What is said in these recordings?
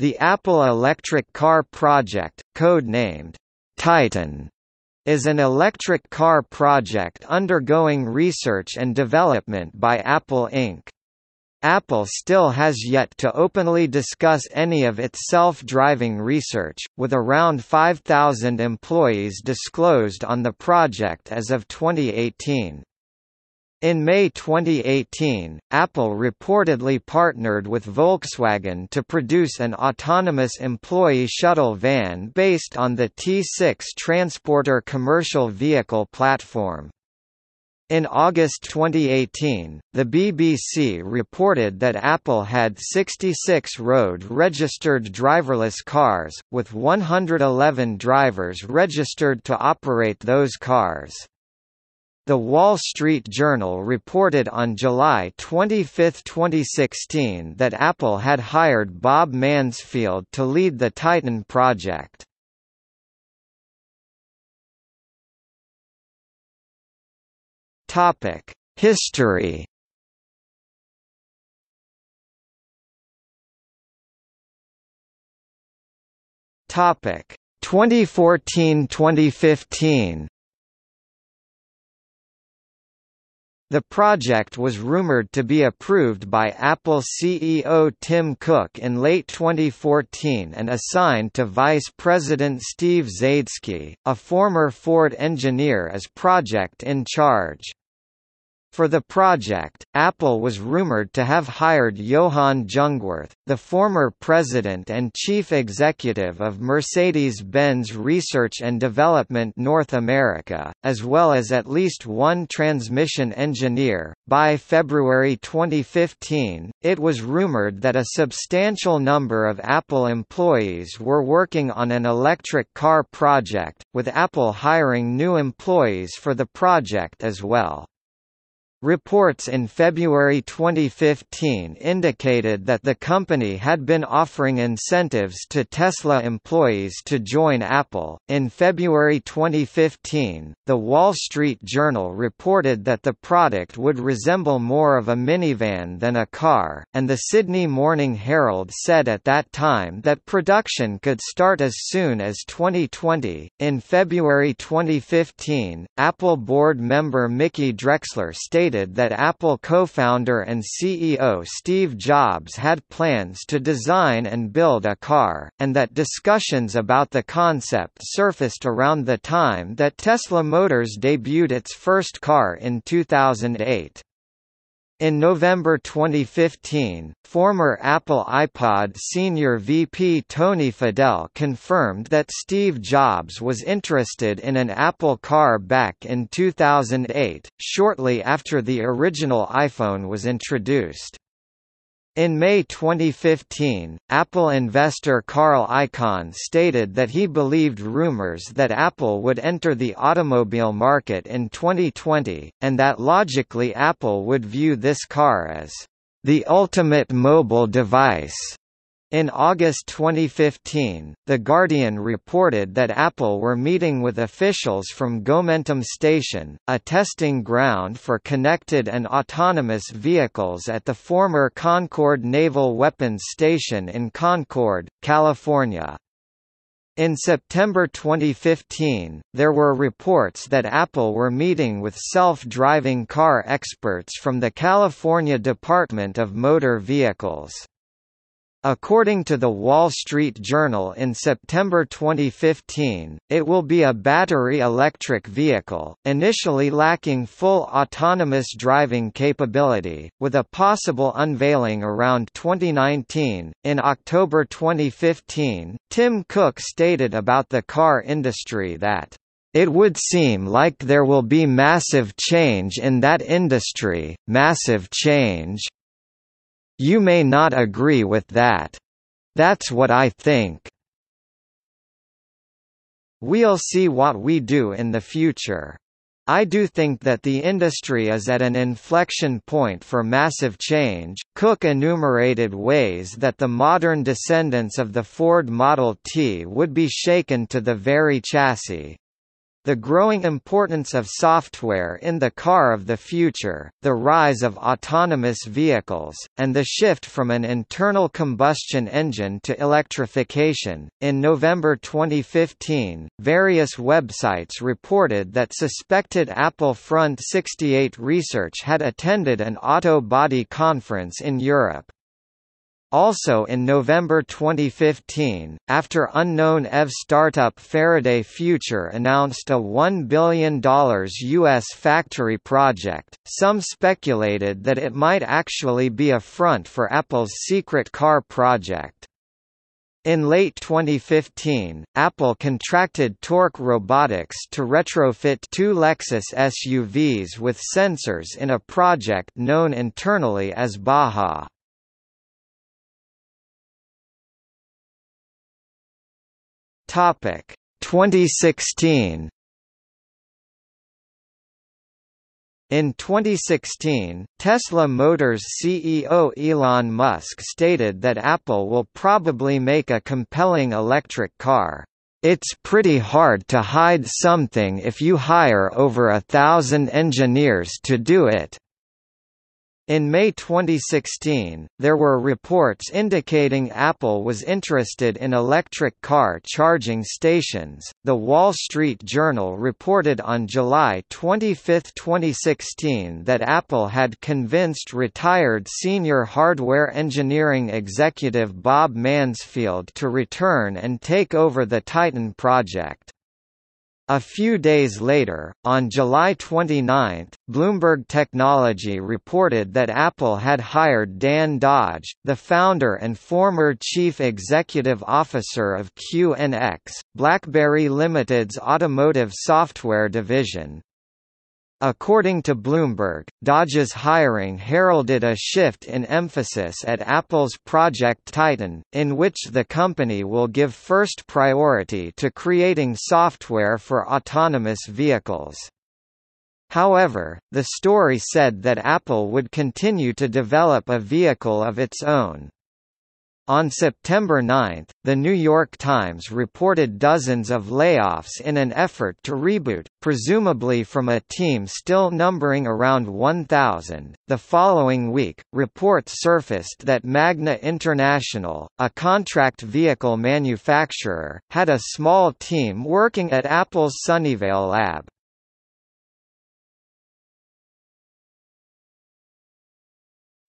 The Apple Electric Car Project, code-named Titan, is an electric car project undergoing research and development by Apple Inc. Apple still has yet to openly discuss any of its self-driving research, with around 5,000 employees disclosed on the project as of 2018. In May 2018, Apple reportedly partnered with Volkswagen to produce an autonomous employee shuttle van based on the T6 Transporter commercial vehicle platform. In August 2018, the BBC reported that Apple had 66 road-registered driverless cars, with 111 drivers registered to operate those cars. The Wall Street Journal reported on July 25, 2016 that Apple had hired Bob Mansfield to lead the Titan project. History Topic 2014-2015 The project was rumored to be approved by Apple CEO Tim Cook in late 2014 and assigned to Vice President Steve Zadesky, a former Ford engineer as project in charge. For the project, Apple was rumored to have hired Johan Jungwirth, the former president and chief executive of Mercedes-Benz Research and Development North America, as well as at least one transmission engineer. By February 2015, it was rumored that a substantial number of Apple employees were working on an electric car project, with Apple hiring new employees for the project as well. Reports in February 2015 indicated that the company had been offering incentives to Tesla employees to join Apple. In February 2015, The Wall Street Journal reported that the product would resemble more of a minivan than a car, and the Sydney Morning Herald said at that time that production could start as soon as 2020. In February 2015, Apple board member Mickey Drexler stated stated that Apple co-founder and CEO Steve Jobs had plans to design and build a car, and that discussions about the concept surfaced around the time that Tesla Motors debuted its first car in 2008. In November 2015, former Apple iPod senior VP Tony Fadell confirmed that Steve Jobs was interested in an Apple car back in 2008, shortly after the original iPhone was introduced. In May 2015, Apple investor Carl Icahn stated that he believed rumors that Apple would enter the automobile market in 2020, and that logically Apple would view this car as the ultimate mobile device. In August 2015, The Guardian reported that Apple were meeting with officials from Gomentum Station, a testing ground for connected and autonomous vehicles at the former Concord Naval Weapons Station in Concord, California. In September 2015, there were reports that Apple were meeting with self-driving car experts from the California Department of Motor Vehicles. According to the Wall Street Journal in September 2015, it will be a battery electric vehicle, initially lacking full autonomous driving capability, with a possible unveiling around 2019. In October 2015, Tim Cook stated about the car industry that it would seem like there will be massive change in that industry, massive change, you may not agree with that. That's what I think. We'll see what we do in the future. I do think that the industry is at an inflection point for massive change. Cook enumerated ways that the modern descendants of the Ford Model T would be shaken to the very chassis. The growing importance of software in the car of the future, the rise of autonomous vehicles, and the shift from an internal combustion engine to electrification. In November 2015, various websites reported that suspected Apple Front 68 research had attended an auto body conference in Europe. Also in November 2015, after unknown EV startup Faraday Future announced a $1 billion U.S. factory project, some speculated that it might actually be a front for Apple's secret car project. In late 2015, Apple contracted Torc Robotics to retrofit two Lexus SUVs with sensors in a project known internally as Baja. Topic 2016 In 2016, Tesla Motors CEO Elon Musk stated that Apple will probably make a compelling electric car. It's pretty hard to hide something if you hire over a thousand engineers to do it. In May 2016, there were reports indicating Apple was interested in electric car charging stations. The Wall Street Journal reported on July 25, 2016, that Apple had convinced retired senior hardware engineering executive Bob Mansfield to return and take over the Titan project. A few days later, on July 29, Bloomberg Technology reported that Apple had hired Dan Dodge, the founder and former chief executive officer of QNX, BlackBerry Limited's automotive software division, According to Bloomberg, Dodge's hiring heralded a shift in emphasis at Apple's Project Titan, in which the company will give first priority to creating software for autonomous vehicles. However, the story said that Apple would continue to develop a vehicle of its own. On September 9, The New York Times reported dozens of layoffs in an effort to reboot, presumably from a team still numbering around 1,000. The following week, reports surfaced that Magna International, a contract vehicle manufacturer, had a small team working at Apple's Sunnyvale lab.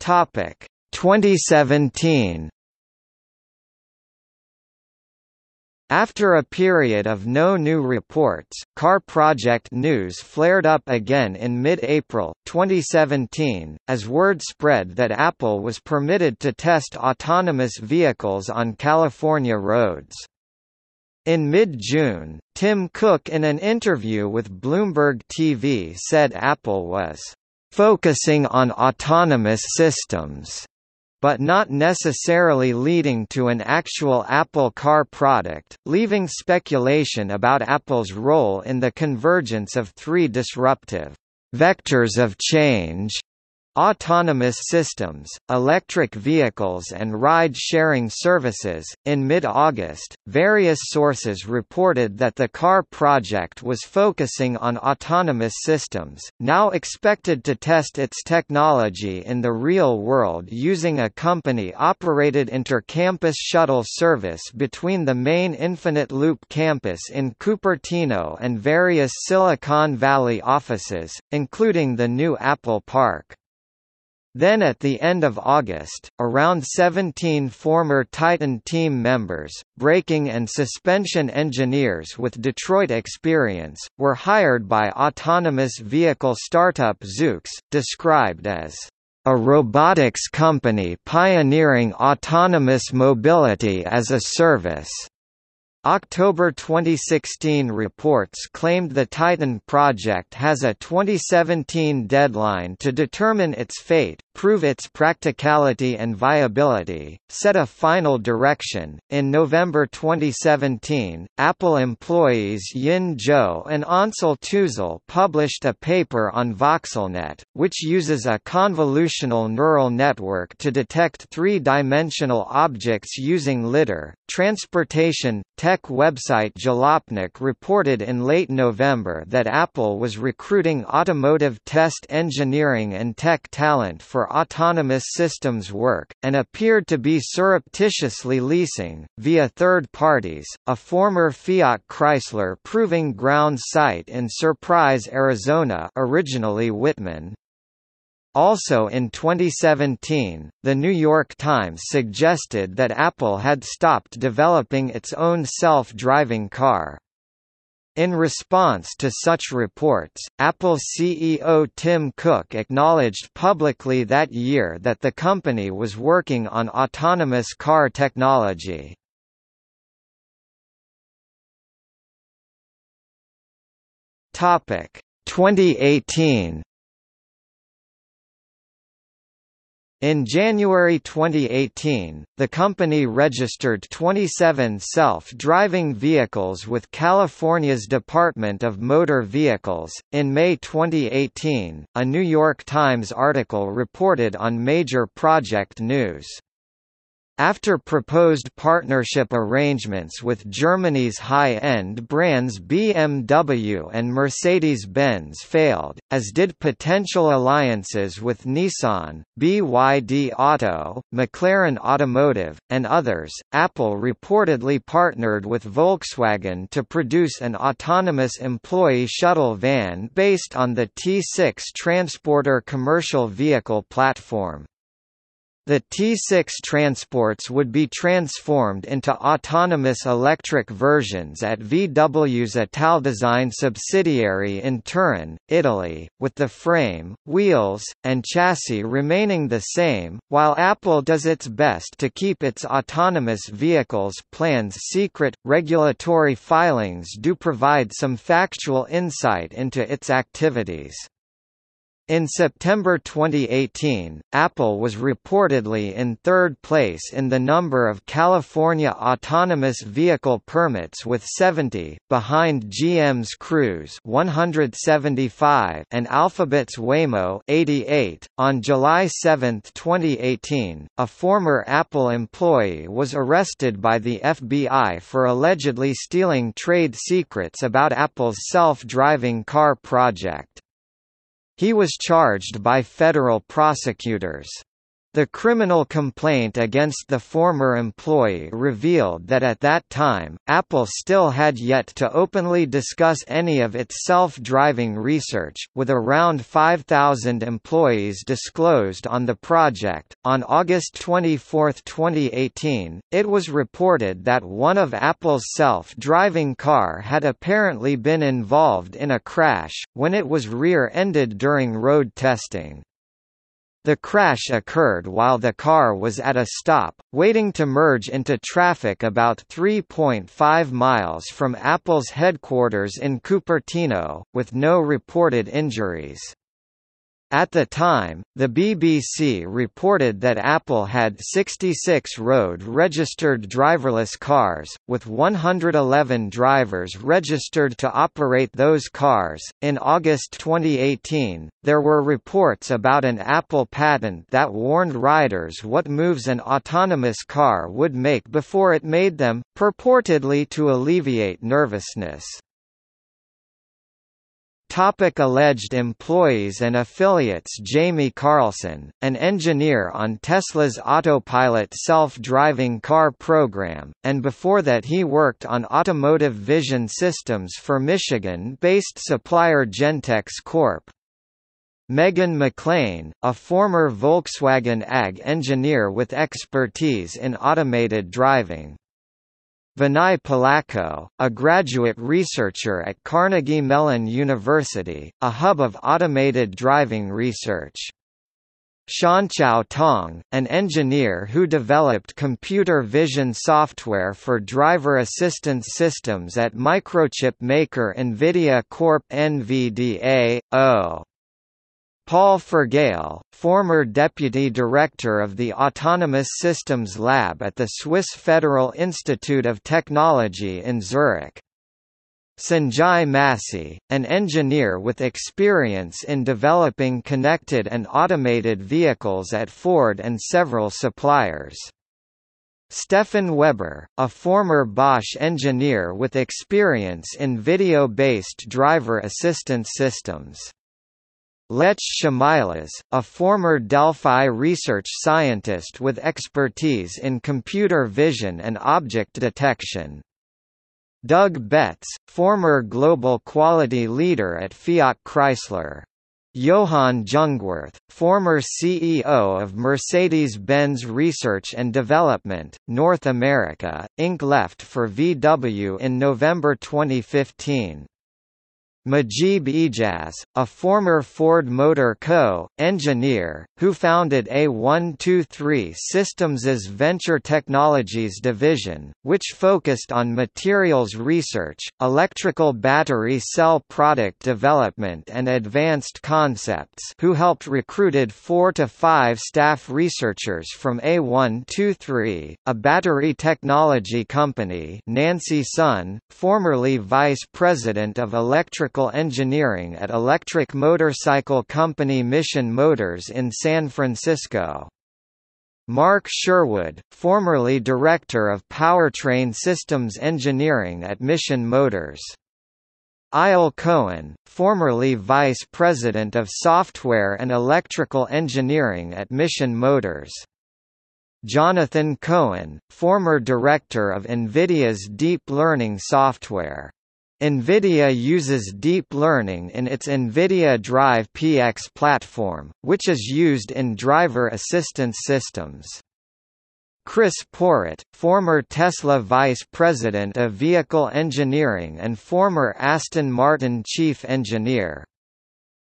Topic 2017 After a period of no new reports, Car Project news flared up again in mid-April, 2017, as word spread that Apple was permitted to test autonomous vehicles on California roads. In mid-June, Tim Cook in an interview with Bloomberg TV said Apple was focusing on autonomous systems but not necessarily leading to an actual Apple car product, leaving speculation about Apple's role in the convergence of three disruptive vectors of change Autonomous systems, electric vehicles and ride-sharing services. In mid-August, various sources reported that the CAR project was focusing on autonomous systems, now expected to test its technology in the real world using a company-operated inter-campus shuttle service between the main Infinite Loop campus in Cupertino and various Silicon Valley offices, including the new Apple Park. Then at the end of August, around 17 former Titan team members, braking and suspension engineers with Detroit experience, were hired by autonomous vehicle startup Zoox, described as a robotics company pioneering autonomous mobility as a service. October 2016 reports claimed the Titan project has a 2017 deadline to determine its fate, prove its practicality and viability, set a final direction. In November 2017, Apple employees Yin Zhou and Oncel Tuzel published a paper on VoxelNet, which uses a convolutional neural network to detect three dimensional objects using lidar, transportation, tech website Jalopnik reported in late November that Apple was recruiting automotive test engineering and tech talent for autonomous systems work, and appeared to be surreptitiously leasing, via third parties, a former Fiat Chrysler proving ground site in Surprise, Arizona originally Wittmann, also in 2017, The New York Times suggested that Apple had stopped developing its own self-driving car. In response to such reports, Apple CEO Tim Cook acknowledged publicly that year that the company was working on autonomous car technology. Topic 2018 In January 2018, the company registered 27 self-driving vehicles with California's Department of Motor Vehicles. In May 2018, a New York Times article reported on major project news. After proposed partnership arrangements with Germany's high-end brands BMW and Mercedes-Benz failed, as did potential alliances with Nissan, BYD Auto, McLaren Automotive, and others, Apple reportedly partnered with Volkswagen to produce an autonomous employee shuttle van based on the T6 Transporter commercial vehicle platform. The T6 transports would be transformed into autonomous electric versions at VW's Italdesign subsidiary in Turin, Italy, with the frame, wheels, and chassis remaining the same, while Apple does its best to keep its autonomous vehicles plans secret. Regulatory filings do provide some factual insight into its activities. In September 2018, Apple was reportedly in third place in the number of California autonomous vehicle permits with 70, behind GM's Cruise 175 and Alphabet's Waymo 88. On July 7, 2018, a former Apple employee was arrested by the FBI for allegedly stealing trade secrets about Apple's self-driving car project. He was charged by federal prosecutors. The criminal complaint against the former employee revealed that at that time, Apple still had yet to openly discuss any of its self-driving research, with around 5,000 employees disclosed on the project. On August 24, 2018, it was reported that one of Apple's self-driving car had apparently been involved in a crash, when it was rear-ended during road testing. The crash occurred while the car was at a stop, waiting to merge into traffic about 3.5 miles from Apple's headquarters in Cupertino, with no reported injuries. At the time, the BBC reported that Apple had 66 road-registered driverless cars, with 111 drivers registered to operate those cars. In August 2018, there were reports about an Apple patent that warned riders what moves an autonomous car would make before it made them, purportedly to alleviate nervousness. Topic alleged employees and affiliates Jamie Carlson, an engineer on Tesla's Autopilot self-driving car program, and before that he worked on automotive vision systems for Michigan-based supplier Gentex Corp. Megan McLean, a former Volkswagen AG engineer with expertise in automated driving. Vinay Palakko, a graduate researcher at Carnegie Mellon University, a hub of automated driving research. Xianqiao Tong, an engineer who developed computer vision software for driver assistance systems at microchip maker NVIDIA Corp. NVDA, O. Paul Furgale, former deputy director of the Autonomous Systems Lab at the Swiss Federal Institute of Technology in Zurich. Sanjai Massey, an engineer with experience in developing connected and automated vehicles at Ford and several suppliers. Stefan Weber, a former Bosch engineer with experience in video-based driver assistance systems. Lech Szumilas, a former Delphi research scientist with expertise in computer vision and object detection. Doug Betts, former global quality leader at Fiat Chrysler. Johan Jungwirth, former CEO of Mercedes-Benz Research and Development, North America, Inc. left for VW in November 2015. Mujeeb Ijaz, a former Ford Motor Co. engineer, who founded A123 Systems' Venture Technologies division, which focused on materials research, electrical battery cell product development and advanced concepts who helped recruited four to five staff researchers from A123, a battery technology company Nancy Sun, formerly vice president of electrical Electrical Engineering at electric motorcycle company Mission Motors in San Francisco. Mark Sherwood, formerly Director of Powertrain Systems Engineering at Mission Motors. Eyal Cohen, formerly Vice President of Software and Electrical Engineering at Mission Motors. Jonathan Cohen, former Director of NVIDIA's Deep Learning Software. NVIDIA uses deep learning in its NVIDIA Drive PX platform, which is used in driver assistance systems. Chris Porritt, former Tesla Vice President of Vehicle Engineering and former Aston Martin Chief Engineer.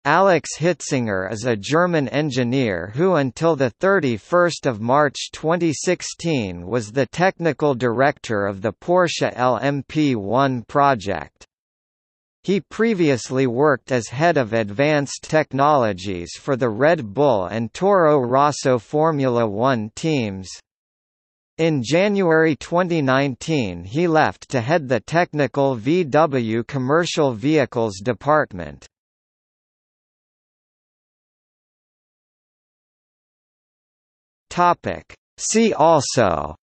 Alex Hitzinger is a German engineer who until 31 March 2016 was the technical director of the Porsche LMP1 project. He previously worked as head of advanced technologies for the Red Bull and Toro Rosso Formula One teams. In January 2019 he left to head the technical VW Commercial Vehicles department. Topic. See also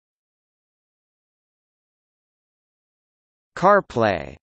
CarPlay